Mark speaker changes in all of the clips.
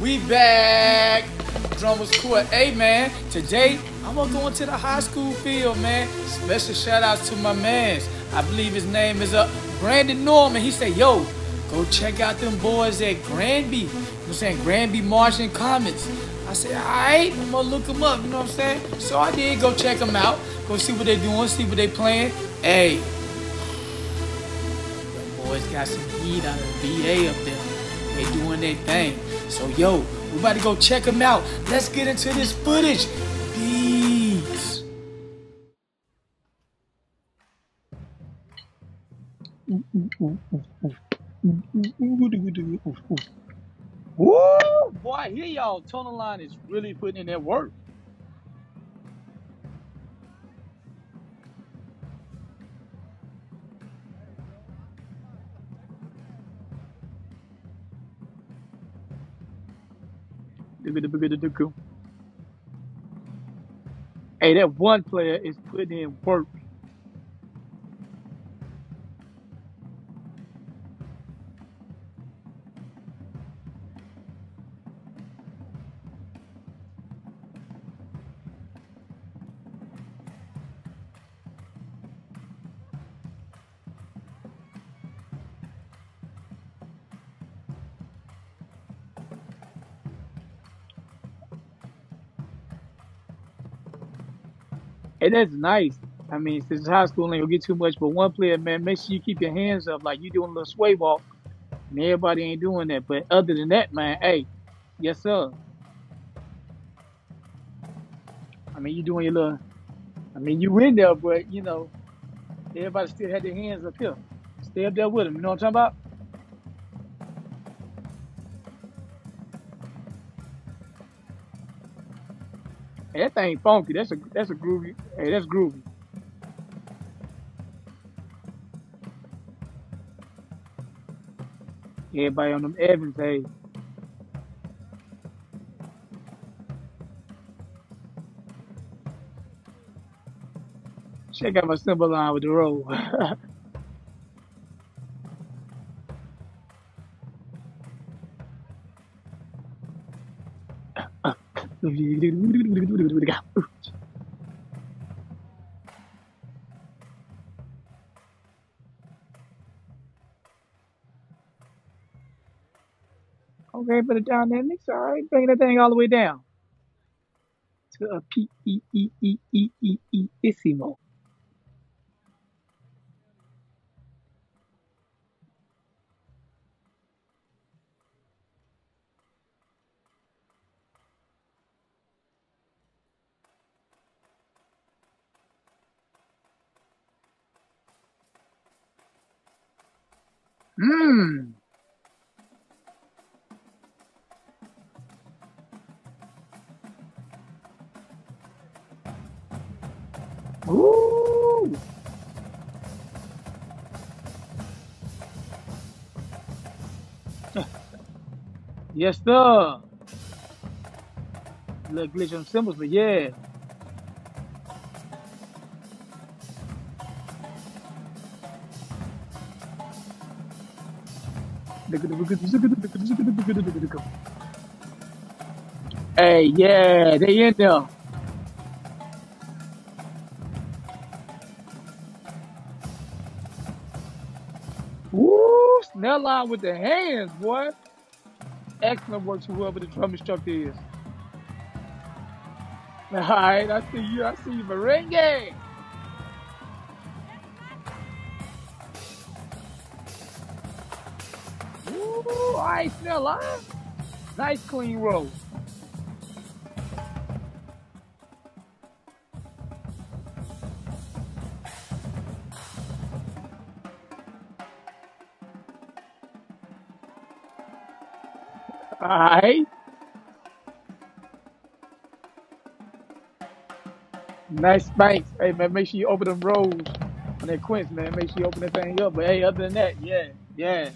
Speaker 1: We back. Drummers Court. Hey man, today I'm gonna go into the high school field, man. Special shout outs to my mans. I believe his name is uh Brandon Norman. He said, yo, go check out them boys at Granby. You know what I'm saying? Granby Marching Comets. I said, alright, I'm gonna look them up, you know what I'm saying? So I did go check them out, go see what they're doing, see what they playing. Hey, boys got some heat out of the VA up there. They doing their thing. So yo, we about to go check them out. Let's get into this footage. Beats. Woo! Boy, I hear y'all. Tenor Line is really putting in that work. Hey, that one player is putting in work. And that's nice. I mean, since it's high school, ain't gonna get too much, but one player, man, make sure you keep your hands up like you doing a little sway walk. And everybody ain't doing that. But other than that, man, hey, yes sir. I mean, you doing your little. I mean, you in there, but you know, everybody still had their hands up here. Stay up there with them. You know what I'm talking about? Hey, that thing funky. That's a that's a groovy. Hey, that's groovy. Everybody on them Evans, hey. Check out my cymbal line with the roll. okay, it down there, all right. Bring that thing all the way down to a P E E E E E E Issimo. Mmm. Ooh. Yes, sir. Little glitch on cymbals, but yeah. Hey, yeah, they in there. Woo! Snare line with the hands, boy. Excellent work to whoever the drum instructor is. All right, I see you. I see you, merengue. All right, Snare line. Nice clean roll. All right. Nice spanks. Hey, man, make sure you open them rolls on that quints, man. Make sure you open that thing up. But hey, other than that, yeah, yeah.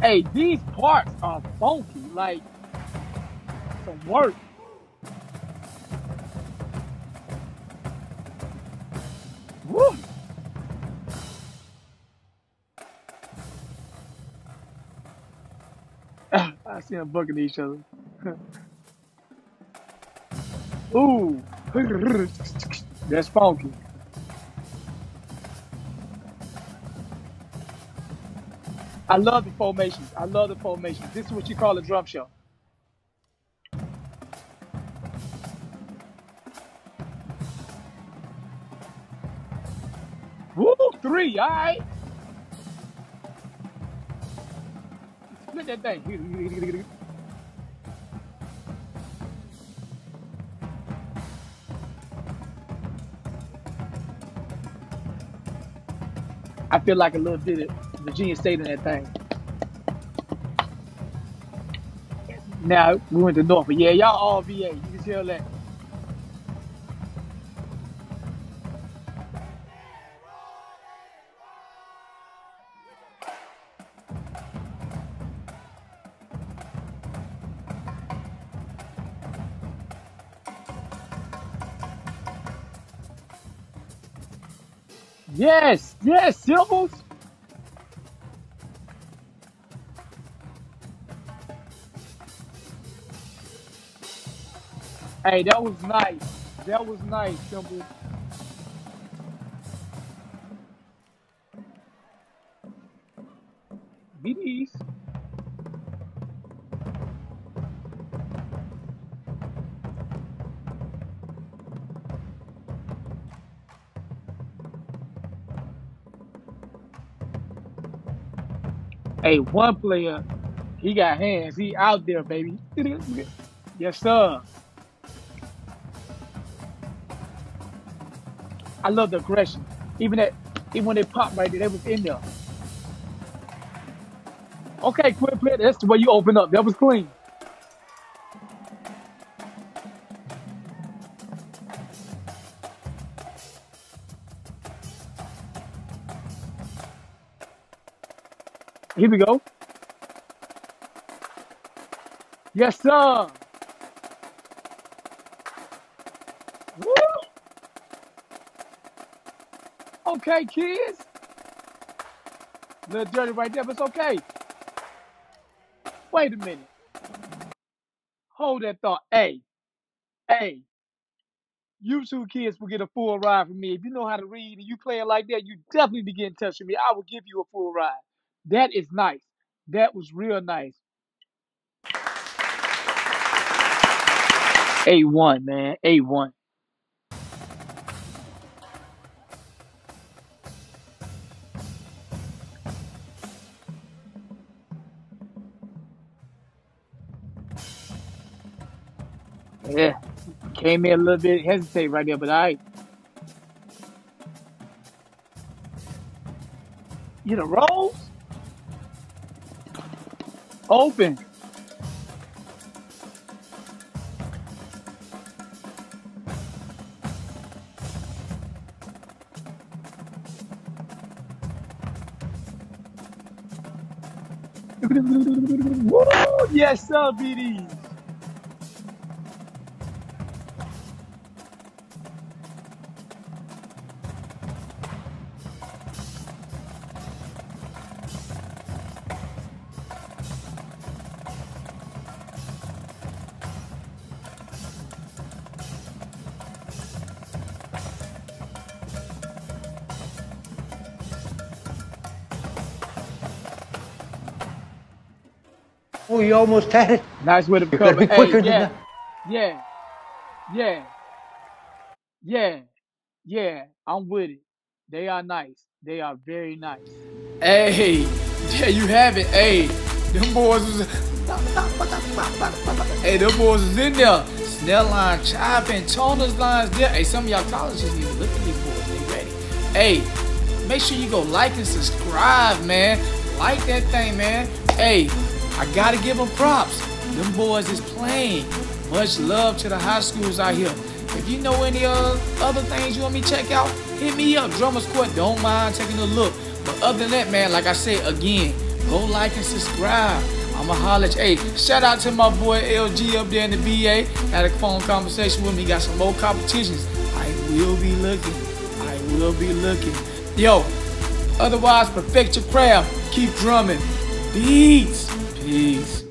Speaker 1: Hey, these parts are funky. Like, some work. Woo! I see them bucking each other. Ooh, that's funky. I love the formations. I love the formations. This is what you call a drum show. Woo, three, all right. Split that thing. I feel like a little bit of Virginia State in that thing. Now we went to Norfolk. Yeah, y'all all VA. You can tell that. Yes, yes, Silvers. Hey, that was nice. That was nice. BDs. Hey, one player, he got hands. He out there, baby. Yes, sir. I love the aggression. Even that, even when they pop right there, they was in there. Okay, quit play. That's the way you open up. That was clean. Here we go. Yes, sir. Okay, kids. Little dirty right there, but it's okay. Wait a minute. Hold that thought. Hey, hey, you two kids will get a full ride from me. If you know how to read and you play it like that, you definitely need to get in touch with me. I will give you a full ride. That is nice. That was real nice. A1, man. A1. Yeah. Came in a little bit hesitate right there, but I you know rolls open. Woo! Yes, sir, BD.
Speaker 2: Oh, you almost had it.
Speaker 1: Nice way to
Speaker 2: You could
Speaker 1: cover.
Speaker 2: be
Speaker 1: Hey,
Speaker 2: quicker than
Speaker 1: yeah,
Speaker 2: that.
Speaker 1: yeah, yeah, yeah, yeah. I'm with it. They are nice. They are very nice. Hey, there you have it. Hey, them boys was. Hey, them boys was in there. Snare line chopping, Toner's lines there. Hey, some of y'all colleges need to look at these boys. They ready. Hey, make sure you go like and subscribe, man. Like that thing, man. Hey, I gotta give them props. Them boys is playing. Much love to the high schools out here. If you know any uh, other things you want me to check out, hit me up. Drummers Court, don't mind taking a look. But other than that, man, like I said again, go like and subscribe. I'ma holler. Hey, shout out to my boy LG up there in the BA. Had a phone conversation with me. Got some more competitions. I will be looking. I will be looking. Yo, otherwise, perfect your craft. Keep drumming. Beats. Peace.